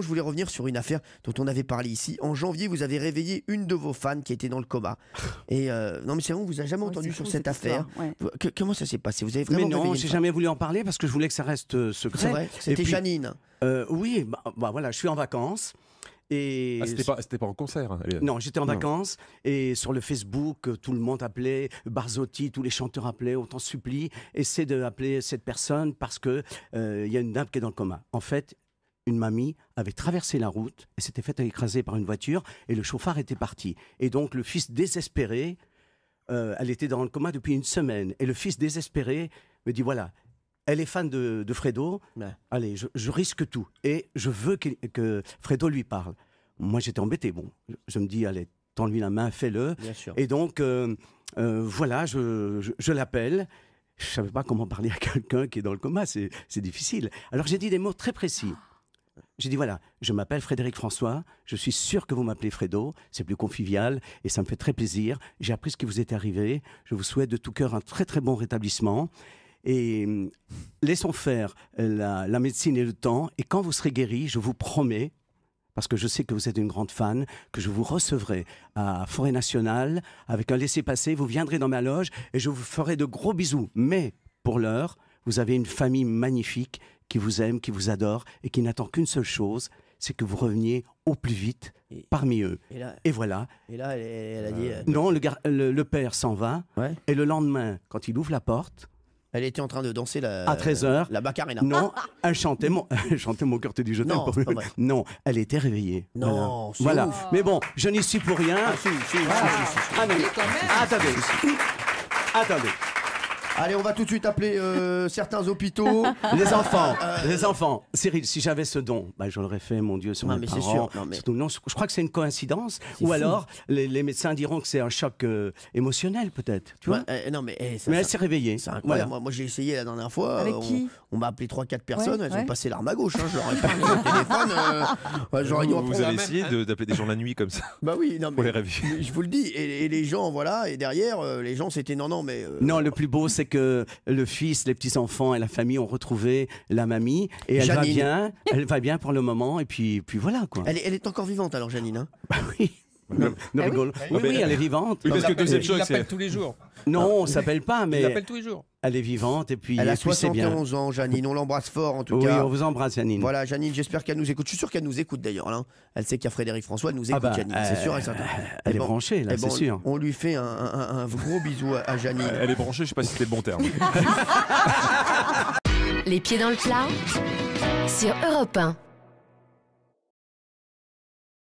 Je voulais revenir sur une affaire dont on avait parlé ici. En janvier, vous avez réveillé une de vos fans qui était dans le coma. Et euh, non, mais c'est vrai, on vous a jamais Ouais, entendu sur fou, cette affaire. ouais. Que- comment ça s'est passé? Vous avez Mais vraiment non, réveillé j'ai jamais voulu en parler parce que je voulais que ça reste euh, secret. C'est vrai, c'était Janine. euh, oui, bah, bah voilà, je suis en vacances. Et Ah, c'était pas, en concert. Non, j'étais en Non. vacances et sur le Facebook, euh, tout le monde appelait, Barzotti, tous les chanteurs appelaient, on t'en supplie, essaie de appeler cette personne parce que euh, il y a une dame qui est dans le coma. En fait, une mamie avait traversé la route et s'était faite écraser par une voiture et le chauffard était parti. Et donc le fils désespéré, euh, elle était dans le coma depuis une semaine et le fils désespéré me dit voilà. Elle est fan de, de Fredo. Ouais. Allez, je, je risque tout. Et je veux que, que Fredo lui parle. Moi, j'étais embêté. Bon, je, je me dis, allez, tends-lui la main, fais-le. Et donc, euh, euh, voilà, je, je- je l'appelle. Je savais pas comment parler à quelqu'un qui est dans le coma, c'est difficile. Alors j'ai dit des mots très précis. J'ai dit voilà, je m'appelle Frédéric François, je suis sûr que vous m'appelez Fredo, c'est plus convivial et ça me fait très plaisir. J'ai appris ce qui vous est arrivé, je vous souhaite de tout cœur un très très bon rétablissement. Et hum, laissons faire euh, la, la médecine et le temps, et quand vous serez guéri, je vous promets, parce que je sais que vous êtes une grande fan, que je vous recevrai à Forêt Nationale avec un laissez-passer. Vous viendrez dans ma loge et je vous ferai de gros bisous. Mais pour l'heure, vous avez une famille magnifique qui vous aime, qui vous adore et qui n'attend qu'une seule chose, c'est que vous reveniez au plus vite Et- parmi eux. Et là, Et voilà. et là elle, elle a dit. euh, Non, le, gar- le- le père s'en va Ouais. et le lendemain, quand il ouvre la porte, Elle était en train de danser la. à 13h, La Bacarena. non, elle chantait mon, elle chantait mon cœur te dit je t'aime. Non, pour- c'est pas vrai. non, elle était réveillée. Non, voilà. ouf. Voilà. Mais bon, je n'y suis pour rien. Ah, si, si, si, Ah, si, si, si. ah. Attendez. Attendez. Allez, on va tout de suite appeler euh, certains hôpitaux. Les enfants, Euh, les enfants. Cyril, si j'avais ce don, bah, je l'aurais fait, mon Dieu, sur Non, mes mais parents. sûr. Non, mais- Surtout, non, je crois que c'est une coïncidence. Ou fou. alors, les, les médecins diront que c'est un choc euh, émotionnel, peut-être. Tu vois Ouais, euh, non, mais eh, ça- Mais elle s'est réveillée. C'est incroyable. Voilà. Moi, moi, j'ai essayé la dernière fois. Avec euh, on- qui On, m'a appelé 3-4 personnes. Ouais, elles ouais. ont passé l'arme à gauche. hein, je leur ai parlé au téléphone. euh, ouais, j'aurais dû en Vous, prendre avez essayé d'appeler des gens la nuit comme ça Bah oui, non, pour mais les réveiller. je vous le dis. Et, et les gens, voilà. Et derrière, euh, les gens, c'était non, non, mais. euh, Non, le plus beau, c'est que le fils, les petits-enfants et la famille ont retrouvé la mamie. Et elle va bien. Elle va bien pour le moment. Et puis, puis voilà, quoi. Elle, est, elle est encore vivante alors, Janine. hein? Bah oui. Ah rigole. Ah Oui, oui, elle est vivante. Oui, parce que Il l'appelle- deuxième il choc, l'appelle c'est. tous les jours. Non, on s'appelle pas, Il mais l'appelle tous les jours. Elle est vivante. Et puis, Elle a et puis c'est bien. 71 ans, Janine. On l'embrasse fort en tout Oui, cas. on vous embrasse, Janine. Voilà, Janine, j'espère qu'elle nous écoute. Je suis sûr qu'elle nous écoute d'ailleurs. là. Elle sait qu'il y a Frédéric François, elle nous écoute, Ah bah, Janine. C'est euh, sûr et certain. Elle Eh est branchée, là, eh c'est bon, sûr. On lui fait un, un- un gros bisou à, à Janine. Elle est branchée, je sais pas si c'était le bon terme. Les pieds dans le plat sur Europe 1.